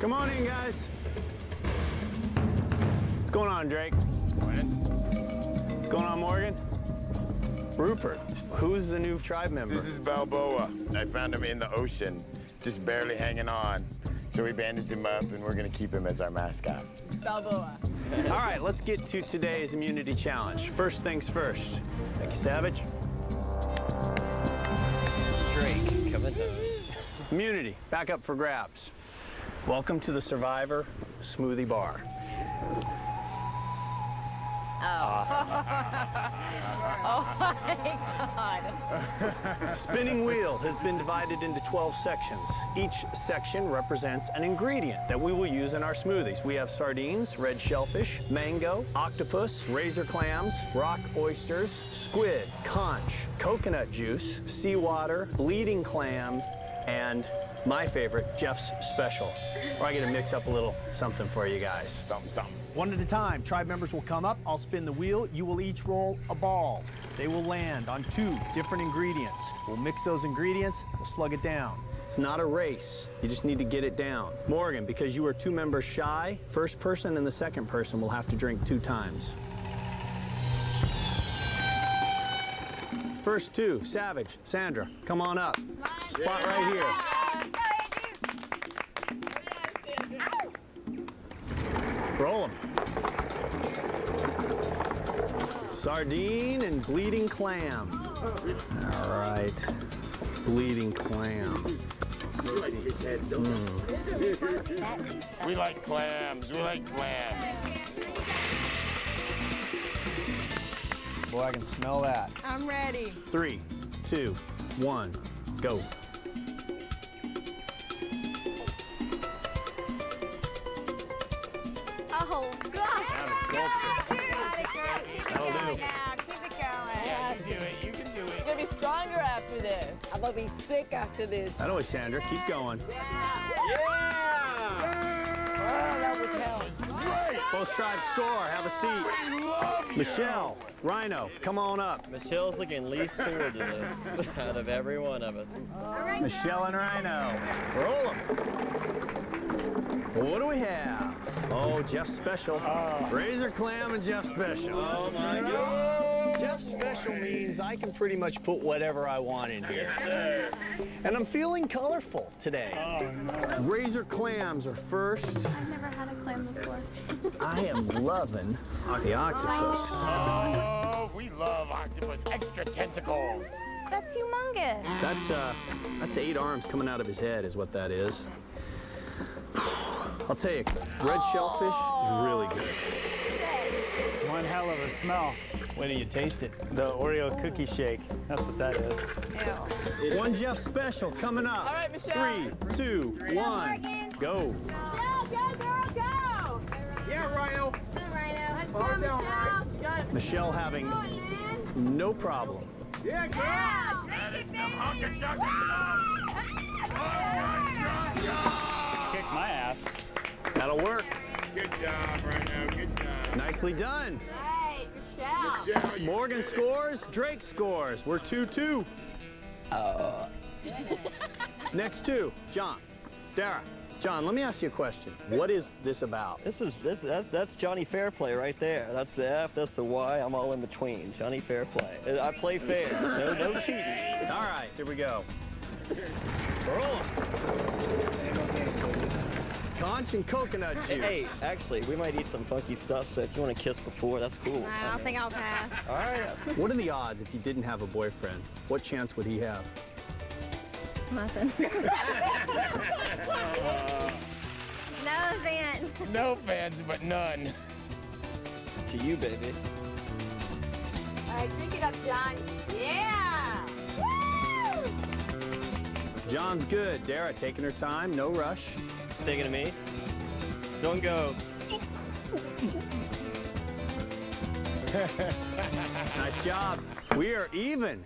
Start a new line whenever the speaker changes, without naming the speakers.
Come on in, guys. What's going on, Drake?
Morning.
What's going on, Morgan? Rupert, who's the new tribe member?
This is Balboa. I found him in the ocean, just barely hanging on. So we bandaged him up, and we're gonna keep him as our mascot.
Balboa.
All right, let's get to today's immunity challenge. First things first. Thank you, Savage.
Drake, coming down.
Immunity, back up for grabs. Welcome to the Survivor Smoothie Bar.
Oh, oh my God.
Spinning wheel has been divided into 12 sections. Each section represents an ingredient that we will use in our smoothies. We have sardines, red shellfish, mango, octopus, razor clams, rock oysters, squid, conch, coconut juice, seawater, bleeding clam, and my favorite, Jeff's Special. Or I get to mix up a little something for you guys.
Something, something.
One at a time, tribe members will come up, I'll spin the wheel, you will each roll a ball. They will land on two different ingredients. We'll mix those ingredients, we'll slug it down.
It's not a race. You just need to get it down. Morgan, because you are two members shy, first person and the second person will have to drink two times. First two, Savage, Sandra, come on up. Spot right here. Roll them. Sardine and bleeding clam. All right. Bleeding clam. Hmm.
We like clams. We like clams.
Boy, I can smell that.
I'm ready.
Three, two, one, go.
Stronger after this.
I'm gonna be sick after this.
That always, Sandra. Keep going. Yeah! Both tribes score. Have a seat. Michelle, Rhino, come on up.
Michelle's looking least forward to this out of every one of us.
Michelle and Rhino. Roll them. What do we have? Oh, Jeff Special. Razor Clam and Jeff Special. Oh, my God. Jeff Special means I can pretty much put whatever I want in here. And I'm feeling colorful today. Razor Clams are first.
I've never had a clam before.
I am loving the octopus.
Oh, we love octopus. Extra tentacles.
That's humongous.
That's uh, that's eight arms coming out of his head, is what that is. I'll tell you, red shellfish is really good.
One hell of a smell. Wait till you taste it. The Oreo cookie shake. That's what that is.
Ew.
One Jeff special coming up.
All right, Michelle.
Three, two, one,
Morgan.
go.
Go, go, girl, go!
Yeah, Rhino.
Go, Rhino. Let's go,
down,
Michelle.
You.
Michelle having
Come
no problem.
Yeah, girl.
Yeah,
That
drink
is
it,
some
baby.
honker chunker.
That'll work.
Good job, Rhino. Good job.
Nicely done.
Right, Michelle.
Michelle, you
Morgan scores, Drake scores. We're 2-2. Next two, Jon, Darrah. Jon, let me ask you a question. What is this about?
This is this that's that's Johnny Fairplay right there. That's the F, that's the Y. I'm all in between. Johnny Fairplay. I play fair. No no cheating.
All right, here we go. Roll 'em. Conch and coconut juice.
Hey, hey, actually, we might eat some funky stuff. So if you want to kiss before, that's cool.
I don't think I'll pass.
All right.
What are the odds if you didn't have a boyfriend? What chance would he have?
Nothing. no offense.
No fans, but none.
To you, baby.
All right, drink it up, Jon. Yeah.
Woo!
Jon's good. Darrah taking her time, no rush.
Thinking of me? Don't go.
Nice job. We are even.